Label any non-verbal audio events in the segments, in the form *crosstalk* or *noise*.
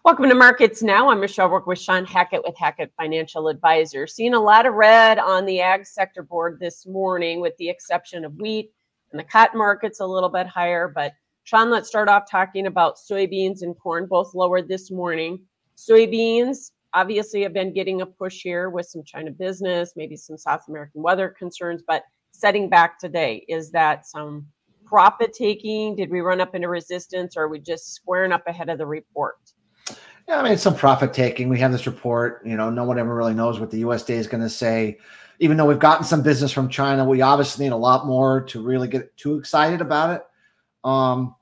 Welcome to Markets Now. I'm Michelle Rook with Shawn Hackett with Hackett Financial Advisors. Seeing a lot of red on the ag sector board this morning, with the exception of wheat and the cotton market's a little bit higher. But Shawn, let's start off talking about soybeans and corn, both lower this morning. Soybeans obviously have been getting a push here with some China business, maybe some South American weather concerns, but setting back today, is that some profit taking? Did we run up into resistance or are we just squaring up ahead of the report? Yeah, I mean, it's some profit taking. We have this report. You know, no one ever really knows what the USDA is going to say. Even though we've gotten some business from China, we obviously need a lot more to really get too excited about it. Um,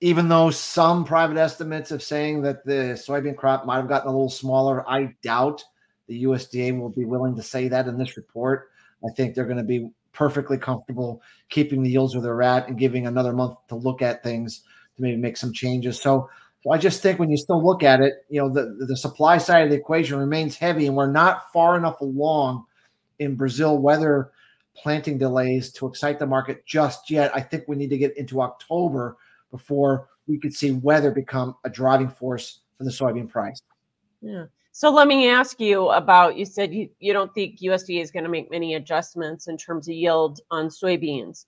even though some private estimates of saying that the soybean crop might have gotten a little smaller, I doubt the USDA will be willing to say that in this report. I think they're going to be perfectly comfortable keeping the yields where they're at and giving another month to look at things to maybe make some changes. So I just think when you still look at it, you know, the, the supply side of the equation remains heavy, and we're not far enough along in Brazil weather planting delays to excite the market just yet. I think we need to get into October before we could see weather become a driving force for the soybean price. Yeah. So let me ask you about you said you, you don't think USDA is going to make many adjustments in terms of yield on soybeans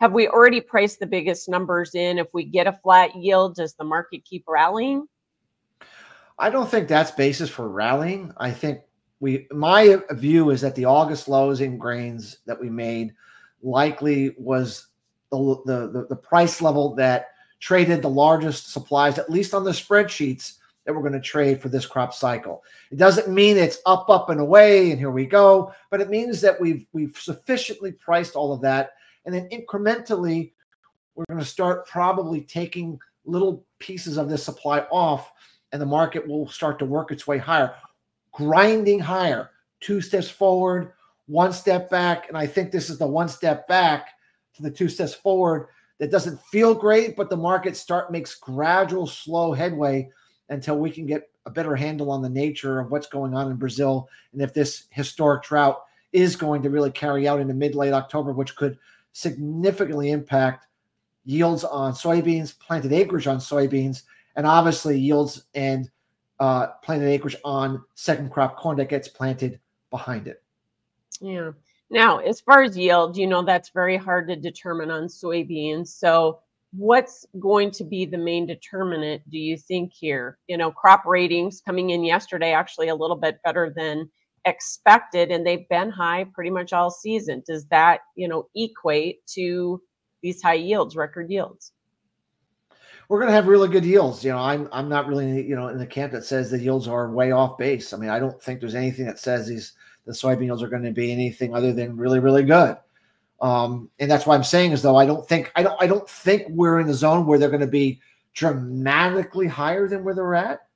have we already priced the biggest numbers in? If we get a flat yield, does the market keep rallying? I don't think that's basis for rallying. I think we my view is that the August lows in grains that we made likely was the the, the, the price level that traded the largest supplies, at least on the spreadsheets that we're going to trade for this crop cycle. It doesn't mean it's up, up, and away, and here we go, but it means that we've we've sufficiently priced all of that and then incrementally, we're going to start probably taking little pieces of this supply off, and the market will start to work its way higher, grinding higher, two steps forward, one step back. And I think this is the one step back to the two steps forward that doesn't feel great, but the market start makes gradual, slow headway until we can get a better handle on the nature of what's going on in Brazil and if this historic drought is going to really carry out into mid late October, which could significantly impact yields on soybeans, planted acreage on soybeans, and obviously yields and uh, planted acreage on second crop corn that gets planted behind it. Yeah. Now, as far as yield, you know, that's very hard to determine on soybeans. So, what's going to be the main determinant, do you think, here? You know, crop ratings coming in yesterday, actually a little bit better than expected and they've been high pretty much all season. Does that you know equate to these high yields record yields? We're going to have really good yields you know i'm i'm not really you know in the camp that says the yields are way off base. I mean i don't think there's anything that says these the soybean yields are going to be anything other than really really good. Um and that's why i'm saying is though i don't think i don't i don't think we're in a zone where they're going to be dramatically higher than where they're at.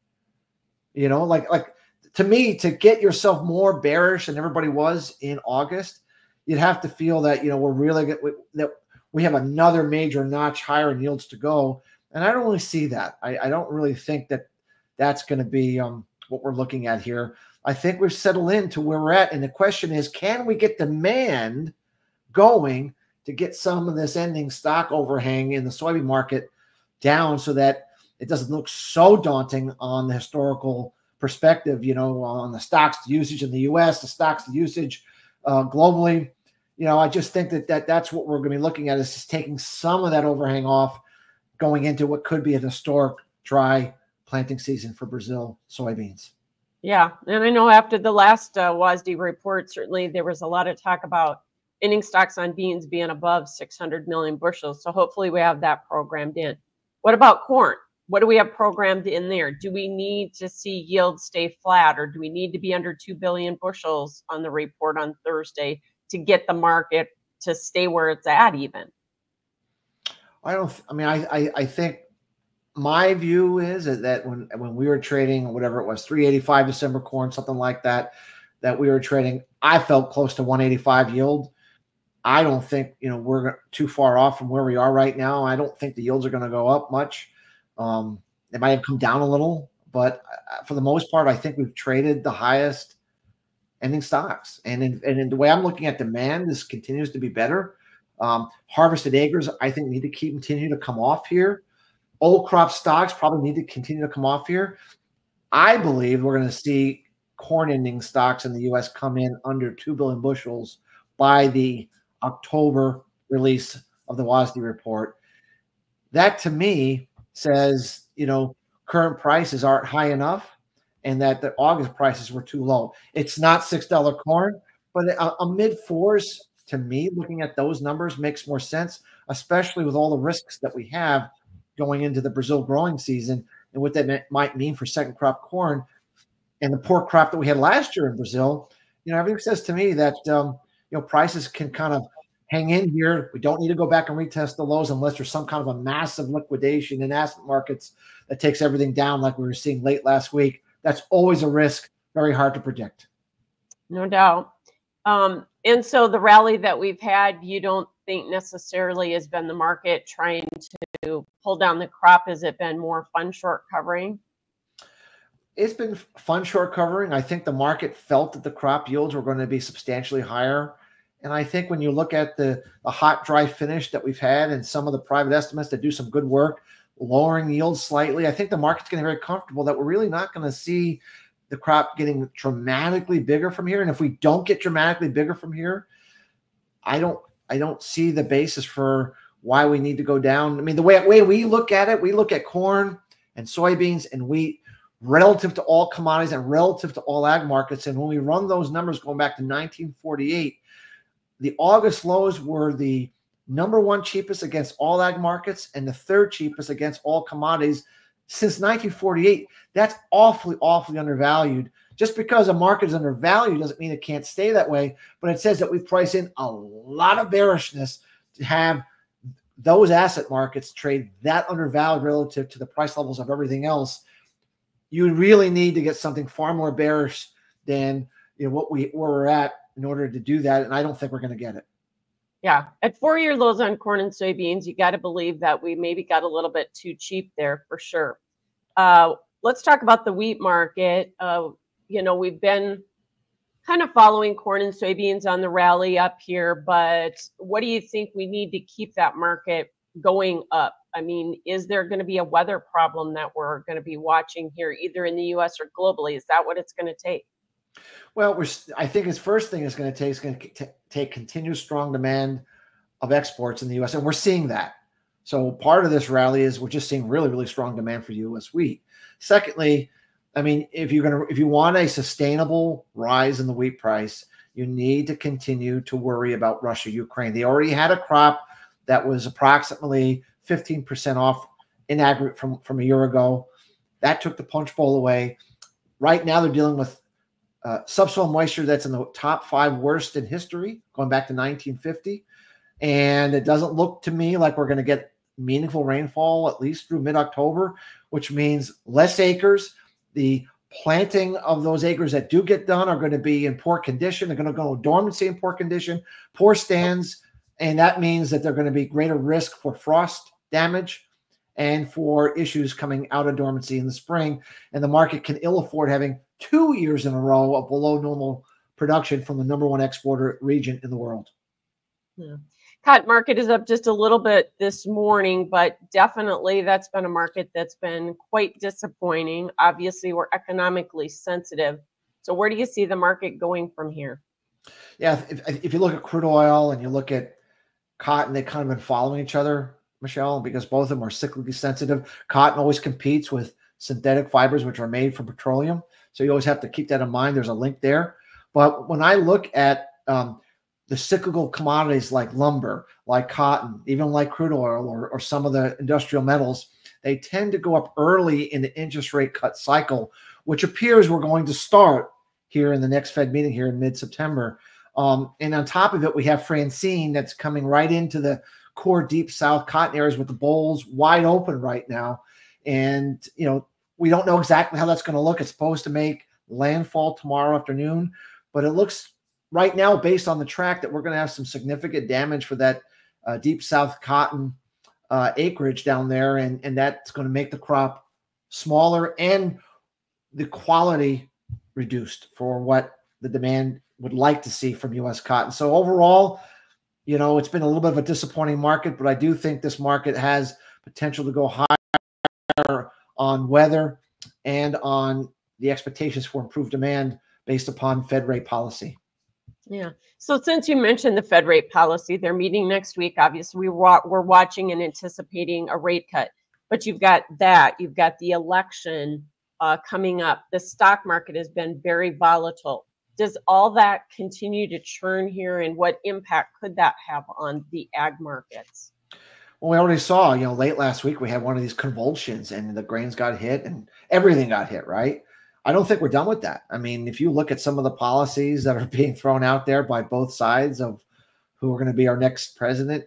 You know like like to me, to get yourself more bearish than everybody was in August, you'd have to feel that you know we're really good, that we have another major notch higher in yields to go. And I don't really see that. I, I don't really think that that's going to be um, what we're looking at here. I think we've settled into where we're at. And the question is, can we get demand going to get some of this ending stock overhang in the soybean market down so that it doesn't look so daunting on the historical perspective, you know, on the stocks to usage in the U.S., the stocks to usage uh, globally. You know, I just think that, that that's what we're going to be looking at is just taking some of that overhang off, going into what could be an historic dry planting season for Brazil soybeans. Yeah, and I know after the last uh, WASDE report, certainly there was a lot of talk about ending stocks on beans being above 600 million bushels. So hopefully we have that programmed in. What about corn? What do we have programmed in there? Do we need to see yields stay flat or do we need to be under 2 billion bushels on the report on Thursday to get the market to stay where it's at even? I don't, I mean, I, I, I think my view is that when, when we were trading whatever it was, 385 December corn, something like that, that we were trading, I felt close to 185 yield. I don't think, you know, we're too far off from where we are right now. I don't think the yields are going to go up much. Um, they might have come down a little, but uh, for the most part, I think we've traded the highest ending stocks. And in, and in the way I'm looking at demand, this continues to be better. Um, harvested acres, I think, need to keep continue to come off here. old crop stocks probably need to continue to come off here. I believe we're going to see corn ending stocks in the U.S. come in under 2 billion bushels by the October release of the WASDE report. That to me says, you know, current prices aren't high enough and that the August prices were too low. It's not $6 corn, but a, a mid fours to me, looking at those numbers makes more sense, especially with all the risks that we have going into the Brazil growing season and what that might mean for second crop corn and the poor crop that we had last year in Brazil. You know, everything says to me that um, you know prices can kind of hang in here. We don't need to go back and retest the lows unless there's some kind of a massive liquidation in asset markets that takes everything down, like we were seeing late last week. That's always a risk, very hard to predict. No doubt. Um, and so the rally that we've had, you don't think necessarily has been the market trying to pull down the crop? Has it been more fund short covering? It's been fund short covering. I think the market felt that the crop yields were going to be substantially higher. And I think when you look at the, the hot, dry finish that we've had and some of the private estimates that do some good work, lowering yields slightly, I think the market's getting very comfortable that we're really not going to see the crop getting dramatically bigger from here. And if we don't get dramatically bigger from here, I don't I don't see the basis for why we need to go down. I mean, the way way we look at it, we look at corn and soybeans and wheat relative to all commodities and relative to all ag markets. And when we run those numbers going back to 1948, the August lows were the number one cheapest against all ag markets and the third cheapest against all commodities since 1948. That's awfully, awfully undervalued. Just because a market is undervalued doesn't mean it can't stay that way, but it says that we price in a lot of bearishness to have those asset markets trade that undervalued relative to the price levels of everything else. You really need to get something far more bearish than you know what we where we're at in order to do that, and I don't think we're going to get it. Yeah, at four-year lows on corn and soybeans, you got to believe that we maybe got a little bit too cheap there for sure. Uh, let's talk about the wheat market. Uh, you know, we've been kind of following corn and soybeans on the rally up here, but what do you think we need to keep that market going up? I mean, is there going to be a weather problem that we're going to be watching here, either in the U.S. or globally? Is that what it's going to take? Well, I think his first thing is going to take is going to take continuous strong demand of exports in the U.S. and we're seeing that. So part of this rally is we're just seeing really, really strong demand for U.S. wheat. Secondly, I mean, if you're gonna if you want a sustainable rise in the wheat price, you need to continue to worry about Russia Ukraine. They already had a crop that was approximately 15% off in aggregate from from a year ago. That took the punch bowl away. Right now, they're dealing with uh, subsoil moisture that's in the top five worst in history, going back to 1950. And it doesn't look to me like we're going to get meaningful rainfall at least through mid October, which means less acres. The planting of those acres that do get done are going to be in poor condition. They're going to go dormancy in poor condition, poor stands. And that means that they're going to be greater risk for frost damage and for issues coming out of dormancy in the spring. And the market can ill afford having two years in a row of below normal production from the number one exporter region in the world. Yeah. Cotton market is up just a little bit this morning, but definitely that's been a market that's been quite disappointing. Obviously, we're economically sensitive. So, where do you see the market going from here? Yeah, if, if you look at crude oil and you look at cotton, they kind of been following each other, Michelle, because both of them are cyclically sensitive. Cotton always competes with synthetic fibers, which are made from petroleum. So you always have to keep that in mind. There's a link there. But when I look at um, the cyclical commodities like lumber, like cotton, even like crude oil or, or some of the industrial metals, they tend to go up early in the interest rate cut cycle, which appears we're going to start here in the next Fed meeting here in mid September. Um, and on top of it, we have Francine that's coming right into the core deep south cotton areas with the bolls wide open right now. And, you know, we don't know exactly how that's going to look. It's supposed to make landfall tomorrow afternoon, but it looks right now, based on the track, that we're going to have some significant damage for that uh, deep south cotton uh, acreage down there, and and that's going to make the crop smaller and the quality reduced for what the demand would like to see from U.S. cotton. So overall, you know, it's been a little bit of a disappointing market, but I do think this market has potential to go higher on weather and on the expectations for improved demand based upon Fed rate policy. Yeah. So since you mentioned the Fed rate policy, they're meeting next week. Obviously, we wa- we're watching and anticipating a rate cut. But you've got that. You've got the election uh, coming up. The stock market has been very volatile. Does all that continue to churn here, and what impact could that have on the ag markets? Well, we already saw, you know, late last week we had one of these convulsions, and the grains got hit, and everything got hit, right? I don't think we're done with that. I mean, if you look at some of the policies that are *laughs* being thrown out there by both sides of who are going to be our next president,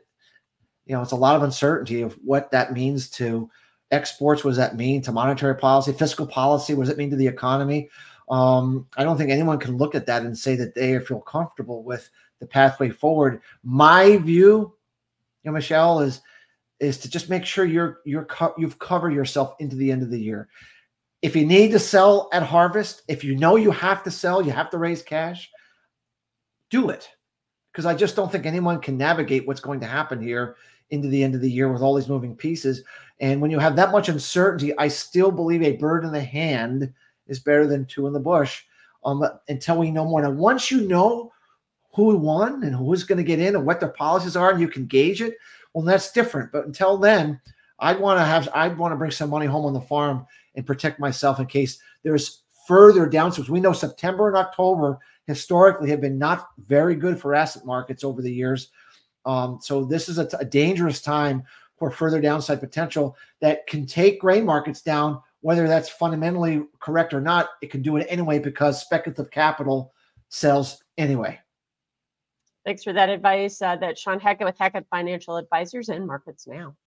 you know, it's a lot of uncertainty of what that means to exports. What does that mean to monetary policy, fiscal policy? What does it mean to the economy? Um, I don't think anyone can look at that and say that they feel comfortable with the pathway forward. My view, you know, Michelle, is is to just make sure you're you're co- you've covered yourself into the end of the year. If you need to sell at harvest, if you know you have to sell, you have to raise cash, do it. Because I just don't think anyone can navigate what's going to happen here into the end of the year with all these moving pieces. And when you have that much uncertainty, I still believe a bird in the hand is better than two in the bush um, until we know more. Now, once you know who won and who's going to get in and what their policies are, and you can gauge it, well, that's different. But until then, I'd want to have, I'd want to bring some money home on the farm and protect myself in case there's further downswings. We know September and October historically have been not very good for asset markets over the years. Um, so this is a, a dangerous time for further downside potential that can take grain markets down whether that's fundamentally correct or not, it can do it anyway because speculative capital sells anyway. Thanks for that advice. Uh, that's Shawn Hackett with Hackett Financial Advisors and Markets Now.